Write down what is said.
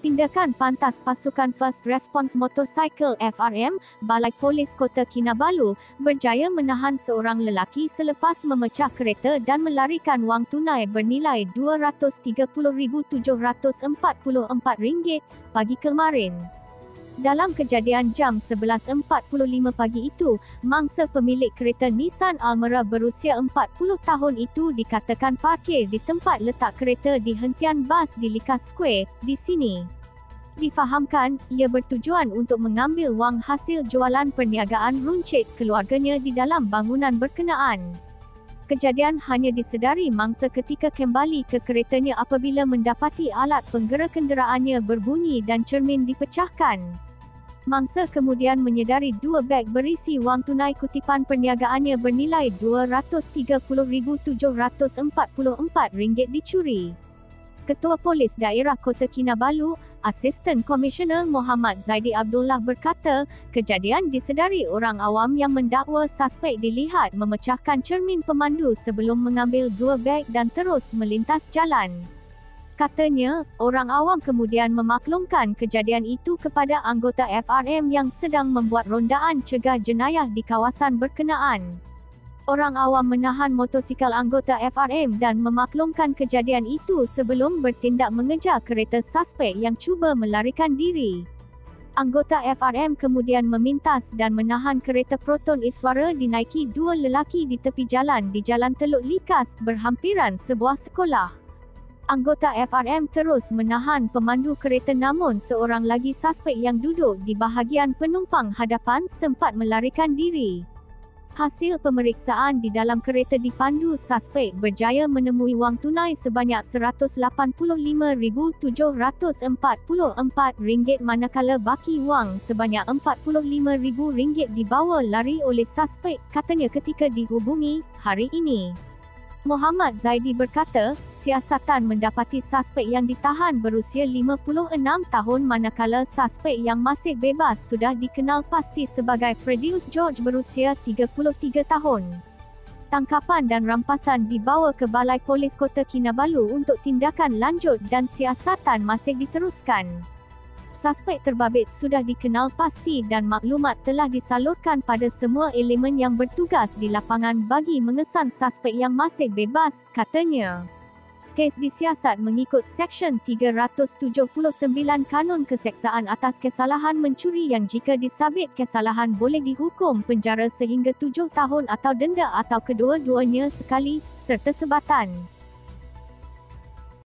Tindakan pantas pasukan First Response Motorcycle FRM, Balai Polis Kota Kinabalu, berjaya menahan seorang lelaki selepas memecah kereta dan melarikan wang tunai bernilai RM203,744 pagi kemarin. Dalam kejadian jam 11.45 pagi itu, mangsa pemilik kereta Nissan Almera berusia 40 tahun itu dikatakan parkir di tempat letak kereta di hentian bas di Likas Square, di sini. Difahamkan, ia bertujuan untuk mengambil wang hasil jualan perniagaan runcit keluarganya di dalam bangunan berkenaan. Kejadian hanya disedari mangsa ketika kembali ke keretanya apabila mendapati alat penggera kenderaannya berbunyi dan cermin dipecahkan. Mangsa kemudian menyedari dua beg berisi wang tunai kutipan perniagaannya bernilai RM230,744 dicuri. Ketua Polis Daerah Kota Kinabalu, Asisten Komisioner Muhammad Zaidi Abdullah berkata, kejadian disedari orang awam yang mendakwa suspek dilihat memecahkan cermin pemandu sebelum mengambil dua beg dan terus melintas jalan. Katanya, orang awam kemudian memaklumkan kejadian itu kepada anggota FRM yang sedang membuat rondaan cegah jenayah di kawasan berkenaan. Orang awam menahan motosikal anggota FRM dan memaklumkan kejadian itu sebelum bertindak mengejar kereta suspek yang cuba melarikan diri. Anggota FRM kemudian memintas dan menahan kereta Proton Iswara dinaiki dua lelaki di tepi jalan di Jalan Teluk Likas berhampiran sebuah sekolah anggota FRM terus menahan pemandu kereta namun seorang lagi suspek yang duduk di bahagian penumpang hadapan sempat melarikan diri. Hasil pemeriksaan di dalam kereta dipandu suspek berjaya menemui wang tunai sebanyak RM185,744 manakala baki wang sebanyak RM45,000 dibawa lari oleh suspek katanya ketika dihubungi hari ini. Muhammad Zaidi berkata, siasatan mendapati suspek yang ditahan berusia 56 tahun manakala suspek yang masih bebas sudah dikenal pasti sebagai Fredius George berusia 33 tahun. Tangkapan dan rampasan dibawa ke Balai Polis Kota Kinabalu untuk tindakan lanjut dan siasatan masih diteruskan. Suspek terbabit sudah dikenal pasti dan maklumat telah disalurkan pada semua elemen yang bertugas di lapangan bagi mengesan suspek yang masih bebas, katanya. Kes disiasat mengikut Seksyen 379 Kanun Keseksaan atas kesalahan mencuri yang jika disabit kesalahan boleh dihukum penjara sehingga tujuh tahun atau denda atau kedua-duanya sekali, serta sebatan.